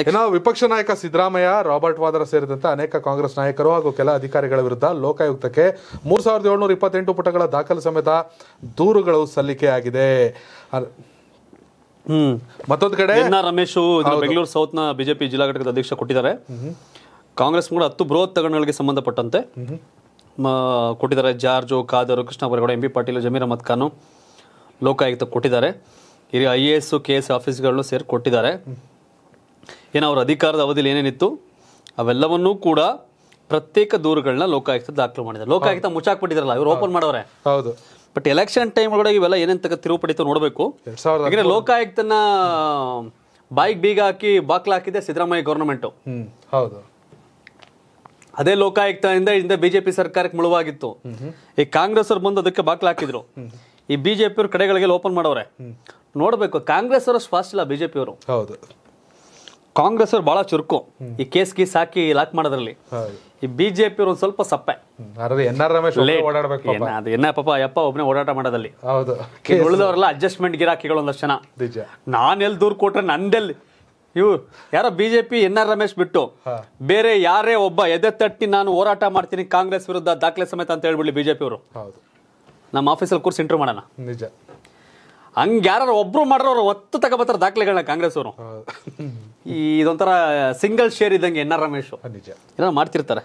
ಇನ್ನು ವಿಪಕ್ಷ ನಾಯಕ ಸಿದ್ದರಾಮಯ್ಯ ರಾಬರ್ಟ್ ವಾದ್ರಾ ಸೇರಿದಂತೆ ಅನೇಕ ಕಾಂಗ್ರೆಸ್ ನಾಯಕರು ಹಾಗೂ ಕೆಲ ಅಧಿಕಾರಿಗಳ ವಿರುದ್ಧ ಲೋಕಾಯುಕ್ತಕ್ಕೆ ಮೂರು ಸಾವಿರದ ಏಳ್ನೂರ ಇಪ್ಪತ್ತೆಂಟು ಪುಟಗಳ ದಾಖಲೆ ಸಮೇತ ದೂರುಗಳು ಸಲ್ಲಿಕೆಯಾಗಿದೆ ಹ್ಮ್. ಮತ್ತೊಂದು ಕಡೆ ರಮೇಶ್ ಬೆಂಗಳೂರು ಸೌತ್ನ ಬಿಜೆಪಿ ಜಿಲ್ಲಾ ಘಟಕದ ಅಧ್ಯಕ್ಷ ಕೊಟ್ಟಿದ್ದಾರೆ. ಕಾಂಗ್ರೆಸ್ ಕೂಡ ಹತ್ತು ಬೃಹತ್ ತಗಣಗಳಿಗೆ ಸಂಬಂಧಪಟ್ಟಂತೆ ಕೊಟ್ಟಿದ್ದಾರೆ. George Khader Krishna Byregowda M B Patil Zameer Ahmed Khan Lokayukta ಕೊಟ್ಟಿದ್ದಾರೆ. ಹಿರಿಯ I A S K S ಆಫೀಸ್ಗಳನ್ನು ಸೇರಿ ಕೊಟ್ಟಿದ್ದಾರೆ. ಏನು ಅವರ ಅಧಿಕಾರದ ಅವಧಿಯಲ್ಲಿ ಏನೇನಿತ್ತು? ಅವೆಲ್ಲವನ್ನೂ ಕೂಡ ಪ್ರತ್ಯೇಕ ದೂರುಗಳನ್ನ ಲೋಕಾಯುಕ್ತ ದಾಖಲು ಮಾಡಿದ್ದಾರೆ. ಲೋಕಾಯುಕ್ತ ಮುಚ್ಚಾಕ್ಬಿಟ್ಟಿದ್ರಲ್ಲ ಇವರು ಓಪನ್ ಮಾಡವ್ರೆ. ಹೌದು. ಬಟ್ ಎಲೆಕ್ಷನ್ ಟೈಮ್ ಒಳಗಡೆ ಇವೆಲ್ಲ ಏನೇನ್ ತಗ ತಿರುವು ಪಡಿತು ನೋಡಬೇಕು. ಯಾಕಂದ್ರೆ ಲೋಕಾಯುಕ್ತನ ಬಾಯಿಗೆ ಬೀಗ ಹಾಕಿ ಬಾಕ್ಲ ಹಾಕಿದೆ ಸಿದ್ದರಾಮಯ್ಯ ಗೌರ್ಮೆಂಟ್ ಹೌದು. ಅದೇ ಲೋಕಾಯುಕ್ತದಿಂದ ಹಿಂದೆ ಬಿಜೆಪಿ ಸರ್ಕಾರಕ್ಕೆ ಮುಳುವಾಗಿತ್ತು. ಈ ಕಾಂಗ್ರೆಸ್ ಅವ್ರು ಬಂದು ಅದಕ್ಕೆ ಬಾಕ್ಲ ಹಾಕಿದ್ರು. ಈ ಬಿಜೆಪಿ ಅವ್ರ ಕಡೆಗಳಿಗೆ ಓಪನ್ ಮಾಡೋರೆ ನೋಡಬೇಕು ಕಾಂಗ್ರೆಸ್ ಅವರು ಇಲ್ಲ ಬಿಜೆಪಿ ಅವರು ಹೌದು. ಕಾಂಗ್ರೆಸ್ ಅವ್ರು ಬಹಳ ಚುರುಕು. ಈ ಕೇಸ್ ಕೇಸ್ ಹಾಕಿ ಲಾಕ್ ಮಾಡೋದ್ರಲ್ಲಿ. ಈ ಬಿಜೆಪಿ ಅವ್ರು ಒಂದ್ ಸ್ವಲ್ಪ ಸಪ್ಪೆ. ಅದು ಎನ್ನ ಪಾಪ ಯಪ್ಪ ಒಬ್ಬನೇ ಓಡಾಟ ಮಾಡೋದಲ್ಲಿ ಉಳಿದವರೆಲ್ಲ ಅಡ್ಜಸ್ಟ್ಮೆಂಟ್ ಗಿರಾಕಿಗಳು ಒಂದಷ್ಟು ಜನ. ನಿಜ. ನಾನು ಎಲ್ಲಿ ದೂರ ಕೊಟ್ರೆ ನಂದೆಲ್ಲಿ ಇವ್ರು ಯಾರೋ ಬಿಜೆಪಿ ಎನ್ ಆರ್ ರಮೇಶ್ ಬಿಟ್ಟು ಬೇರೆ ಯಾರೇ ಒಬ್ಬ ಎದೆ ತಟ್ಟಿ ನಾನು ಹೋರಾಟ ಮಾಡ್ತೀನಿ ಕಾಂಗ್ರೆಸ್ ವಿರುದ್ಧ ದಾಖಲೆ ಸಮೇತ ಅಂತ ಹೇಳ್ಬಿಡ್ಲಿ ಬಿಜೆಪಿ ಅವರು. ನಮ್ಮ ಆಫೀಸಲ್ಲಿ ಕೂರ್ಸಿ ಇಂಟರ್ವ್ಯೂ ಮಾಡೋಣ. ನಿಜ. ಹಂಗೆ ಯಾರು ಒಬ್ರು ಮಾಡ್ರೆ ಅವ್ರು ಒತ್ತು ತಗೋಬತ್ತಾರ ದಾಖಲೆಗಳನ್ನ ಕಾಂಗ್ರೆಸ್ ಅವರು. ಈ ಇದೊಂಥರ ಸಿಂಗಲ್ ಶೇರ್ ಇದ್ದಂಗೆ ಎನ್ ಆರ್ ರಮೇಶ್. ಮಾಡ್ತಿರ್ತಾರೆ.